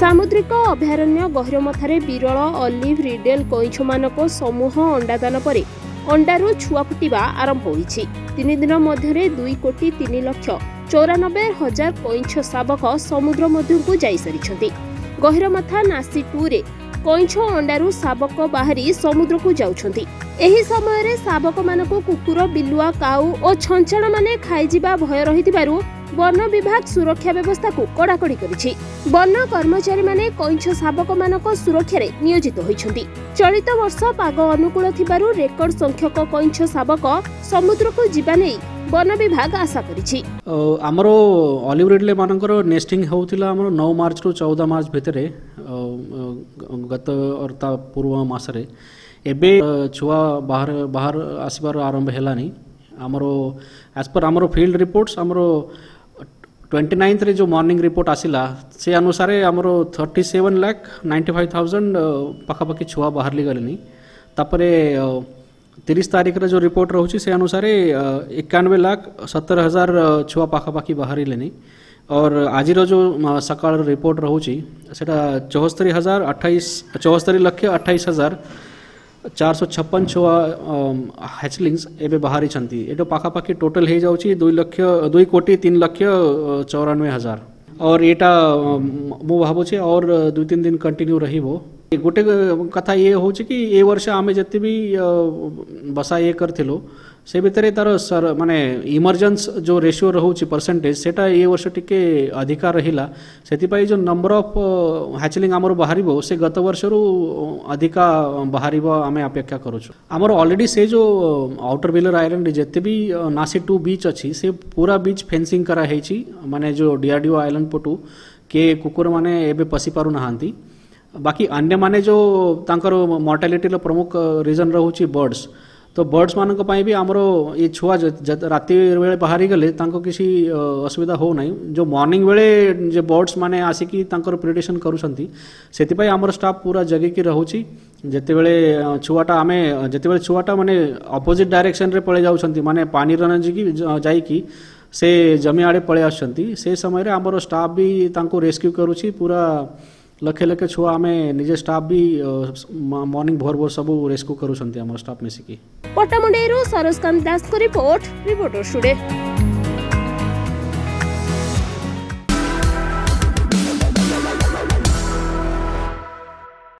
ସାମୁଦ୍ରିକ ଅଭୟାରଣ୍ୟ ଗହିରମଥାରେ ବିରଳ ଅଲିଭ୍ ରିଡେଲ୍ କଇଁଛମାନଙ୍କ ସମୂହ ଅଣ୍ଡାଦାନ ପରେ ଅଣ୍ଡାରୁ ଛୁଆ ଫୁଟିବା ଆରମ୍ଭ ହୋଇଛି ତିନି ଦିନ ମଧ୍ୟରେ ଦୁଇ କୋଟି ତିନି ଲକ୍ଷ ଚଉରାନବେ ହଜାର କଇଁଛ ଶାବକ ସମୁଦ୍ର ମଧ୍ୟକୁ ଯାଇସାରିଛନ୍ତି ଗହିରମଥା ନାସି ଟୁରେ କଇଁଛ ଅଣ୍ଡାରୁ ଶାବକ ବାହାରି ସମୁଦ୍ରକୁ ଯାଉଛନ୍ତି ଏହି ସମୟରେ ଶାବକମାନଙ୍କୁ କୁକୁର ବିଲୁଆ କାଉ ଓ ଛଞ୍ଚାଣମାନେ ଖାଇଯିବା ଭୟ ରହିଥିବାରୁ বন বিভাগ সুরক্ষা ব্যবস্থা কড়াকড়ি করেছে বন কর্মচারী মানে কইঞ্ছ শাবক মানক সুরক্ষার নিয়োজিত হয়েছেন চলিত বর্ষ পাগ অনুকূল থাকার রেকর্ড সংখ্যক কইঞ্ছ শাবক সমুদ্রক যা বন বিভাগ আশা করেছে আমার অলিভ রিডলে মানকর নেস্টিং হেউতিলা আমার 9 মার্চ রু 14 মার্চ ভিতরে গত অর্থাৎ পূর্ব মাসরে এবে ছুয়া বাহার বাহার আসিবার আরম্ভ হেলানি আমার আজ পর আমার ফিল্ড রিপোর্টস আমার ट्वेंटी नाइन्थ जो मॉर्निंग रिपोर्ट आसला से अनुसार आमर thirty seven lakh ninety five thousand पखापाखि छुआ बाहर गली तीस तारीख रो रिपोर्ट रोचे से अनुसार एकानबे लाख सतर हजार छुआ पखापाखि बाहर और आज जो सकाल रिपोर्ट रोचा चौहस्तरी हजार अठाई चौहस्तरी लक्ष अठाई हजार चार सौ छप्पन छुआ हैचलिंगस एवं बाहरी ये तो पाखापाखी टोटल हो जाऊँच दुई कोटी तीन लक्ष चौरानबे हजार और यहाँ मुझे और दुई तीन दिन कंटिन्यू रही हो गोटे कथा ये हूँ कि ये वर्ष आम जिते भी बसा ये करूँ সে ভিতরে তার মানে ইমর্জেন্স যে রেসিও রয়েছে পরসেন্টেজ সেটা এ বর্ষ টিকে অধিকা রহিলা সেপাই যে নম্বর অফ হ্যাচলিং আমার বাহার সে গত বর্ষর অধিকা বাহার আমি অপেক্ষা করছু আমার অলরেডি সে যে আউটর বেলর আইল্যান্ড যেতে বি নাসি টু বিচ অছি সে পুরা বিচ ফেন্সিং করা হয়েছি মানে যে ডিআরডিও আইল্যান্ড পটু কে কুকুর মানে এবে পশি পারু না বাকি অন্য মানে যে তাঁর মর্টালিটির প্রমুখ রিজন রয়েছে বর্ডস तो बर्ड्स मानक भी आम ये छुआ रात बेले बाहर गले किसी असुविधा हो ना जो मॉर्निंग बेले जो बर्ड्स मैंने आसिक प्रिडिशन करती आम स्टाफ पूरा जगिकी रोच जितेबले छुआटा आम जिते बड़े छुआटा मानने अपोजिट डायरेक्शन में पलि जाऊँ मानने पानी रे जा से जमी आड़े पलि आस समय आम स्टाफ भी रेस्क्यू करुच्ची पूरा લખે લખે ଛୁଆ ଆମେ ନିଜେ ଷ୍ଟାଫ୍ ବି ମର୍ଣ୍ଣିଂ ଭୋର ଭୋର ସବୁ ରେସ୍କ୍ୟୁ କରୁଛନ୍ତି ଆମର ଷ୍ଟାଫ୍ ମିଶିକି ପଟ୍ଟାମୁଣ୍ଡେଇରୁ ସରୋଜ କାନ୍ତ ଦାସଙ୍କ ରିପୋର୍ଟ ରିପୋର୍ଟର ଷ୍ଟୁଡେ